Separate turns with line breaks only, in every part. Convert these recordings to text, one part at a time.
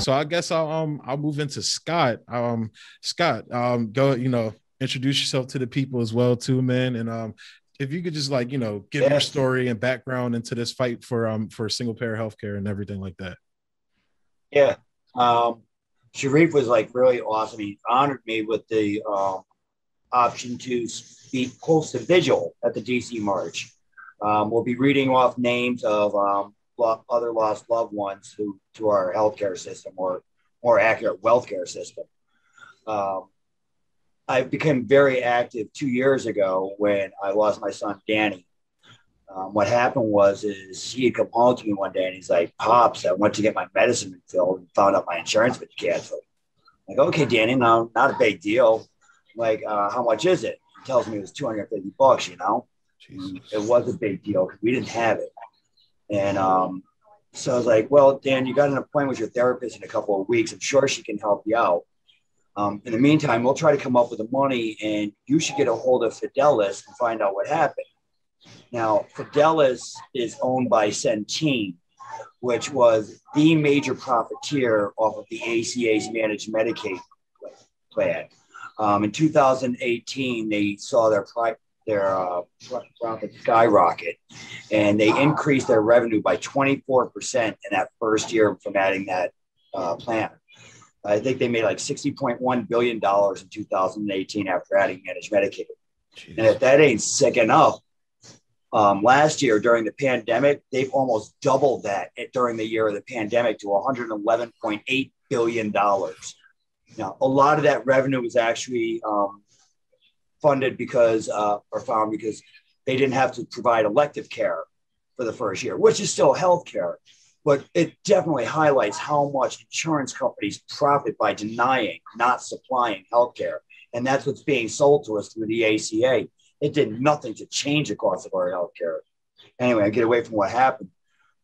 So I guess I'll um I'll move into Scott. Um Scott, um go you know introduce yourself to the people as well too, man. And um if you could just like you know give your story and background into this fight for um for single payer healthcare and everything like that.
Yeah, um, Sharif was like really awesome. He honored me with the um, option to speak host a vigil at the DC March. Um, we'll be reading off names of um, other lost loved ones who to our healthcare system or more accurate welfare system. Um, I became very active two years ago when I lost my son Danny. Um, what happened was is he had come home to me one day and he's like, "Pops, I went to get my medicine filled and found out my insurance was canceled." I'm like, okay, Danny, no, not a big deal. I'm like, uh, how much is it? He tells me it was 250 bucks. You know, Jesus. it was a big deal because we didn't have it. And um, so I was like, well, Dan, you got an appointment with your therapist in a couple of weeks. I'm sure she can help you out. Um, in the meantime, we'll try to come up with the money and you should get a hold of Fidelis and find out what happened. Now, Fidelis is owned by Centene, which was the major profiteer off of the ACA's managed Medicaid plan. Um, in 2018, they saw their pri- their uh, profit skyrocket, and they increased their revenue by 24% in that first year from adding that uh, plan. I think they made like 60.1 billion dollars in 2018 after adding managed Medicaid. Jeez. And if that ain't sick enough, um, last year during the pandemic, they've almost doubled that during the year of the pandemic to 111.8 billion dollars. Now, a lot of that revenue was actually um, funded because uh, or found because they didn't have to provide elective care for the first year, which is still health care. But it definitely highlights how much insurance companies profit by denying, not supplying health care. And that's what's being sold to us through the ACA. It did nothing to change the cost of our health care. Anyway, I get away from what happened.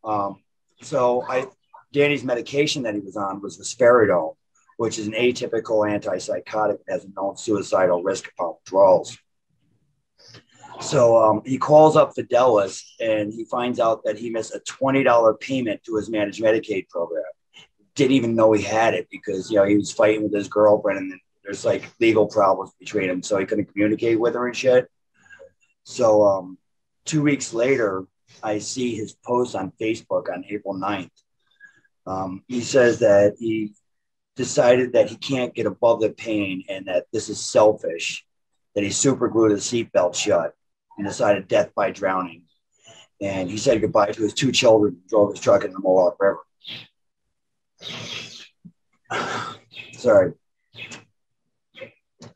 Um, so I, Danny's medication that he was on was risperidone which is an atypical antipsychotic that has a known suicidal risk upon withdrawals. So um, he calls up Fidelis and he finds out that he missed a $20 payment to his managed Medicaid program. Didn't even know he had it because, you know, he was fighting with his girlfriend and there's like legal problems between them. So he couldn't communicate with her and shit. So um, two weeks later, I see his post on Facebook on April 9th. Um, he says that he decided that he can't get above the pain and that this is selfish, that he super glued his seatbelt shut and decided death by drowning. And he said goodbye to his two children and drove his truck in the Mohawk River. Sorry.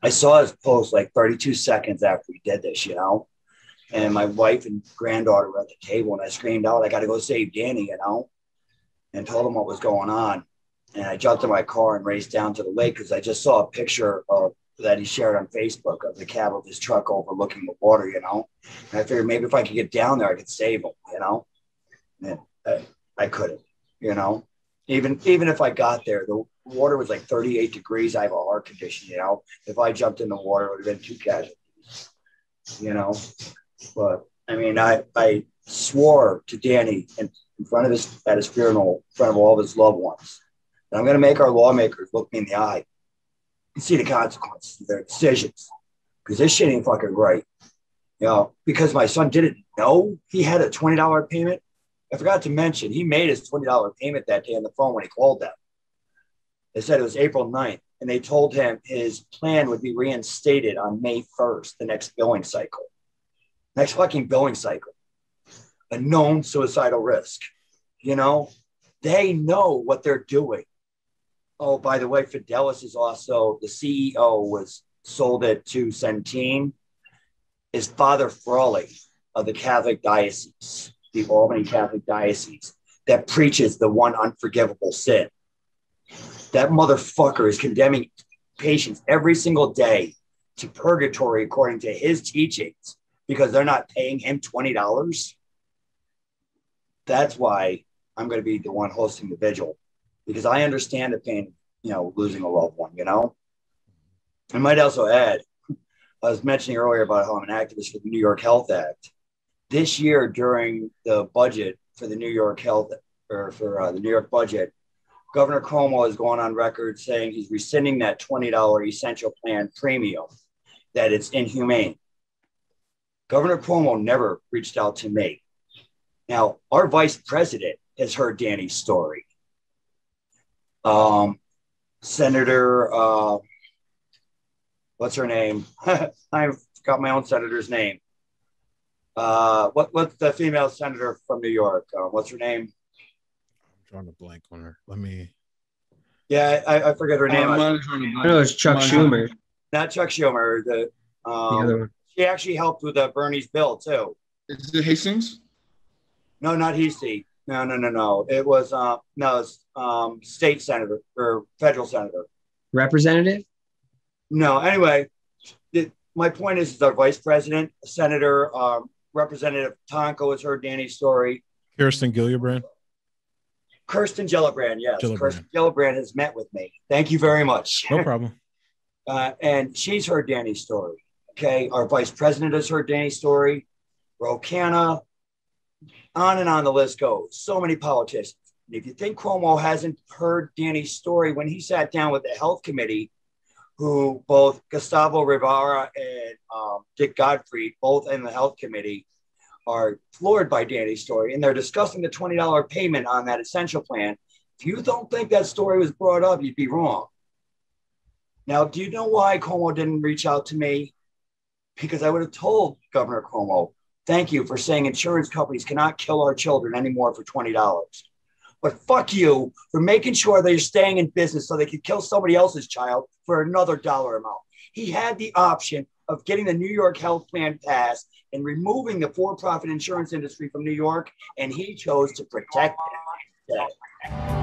I saw his post like 32 seconds after he did this, you know. And my wife and granddaughter were at the table, and I screamed out, I got to go save Danny, you know, and told him what was going on and I jumped in my car and raced down to the lake because I just saw a picture of that he shared on Facebook of the cab of his truck overlooking the water, you know. And I figured maybe if I could get down there, I could save him, you know. And I, I couldn't, you know. Even even if I got there, the water was like 38 degrees. I have a heart condition, you know. If I jumped in the water, it would have been two casualties, you know. But I mean, I I swore to Danny in, in front of his at his funeral, in front of all of his loved ones and I'm going to make our lawmakers look me in the eye and see the consequences of their decisions. Because this shit ain't fucking right. You know, because my son didn't know he had a $20 payment. I forgot to mention, he made his $20 payment that day on the phone when he called them. They said it was April 9th, and they told him his plan would be reinstated on May 1st, the next billing cycle. Next fucking billing cycle. A known suicidal risk. You know, they know what they're doing. Oh, by the way, Fidelis is also the CEO was sold it to Centene. Is Father Frawley of the Catholic Diocese, the Albany Catholic Diocese, that preaches the one unforgivable sin. That motherfucker is condemning patients every single day to purgatory according to his teachings because they're not paying him $20. That's why I'm going to be the one hosting the vigil because I understand the pain, you know, losing a loved one, you know. I might also add, I was mentioning earlier about how I'm an activist for the New York Health Act. This year, during the budget for the New York Health or for uh, the New York budget, Governor Cuomo is going on record saying he's rescinding that $20 essential plan premium, that it's inhumane. Governor Cuomo never reached out to me. Now, our vice president has heard Danny's story. Um, Senator, uh, what's her name? I've got my own senator's name. Uh, what, what's the female senator from New York? Uh, what's her name?
I'm drawing a blank on her. Let me.
Yeah, I, I forget her name.
I know it's Chuck Schumer.
Not Chuck Schumer. The, um, the she actually helped with uh, Bernie's bill too.
Is it Hastings?
No, not Hasty. No, no, no, no. It was uh no, it's um state senator or federal senator.
Representative?
No. Anyway, it, my point is, is our vice president, Senator um, Representative Tonko has heard Danny's story.
Kirsten Gillibrand.
Kirsten Gillibrand, yes. Gillibrand. Kirsten Gillibrand has met with me. Thank you very much.
No problem.
uh, and she's heard Danny's story. Okay. Our vice president has heard Danny's story. Ro Khanna, on and on the list goes. So many politicians. And if you think Cuomo hasn't heard Danny's story when he sat down with the health committee, who both Gustavo Rivera and um, Dick Gottfried, both in the health committee, are floored by Danny's story, and they're discussing the $20 payment on that essential plan. If you don't think that story was brought up, you'd be wrong. Now, do you know why Cuomo didn't reach out to me? because I would have told Governor Cuomo, thank you for saying insurance companies cannot kill our children anymore for $20. But fuck you for making sure they're staying in business so they could kill somebody else's child for another dollar amount. He had the option of getting the New York health plan passed and removing the for profit insurance industry from New York, and he chose to protect it.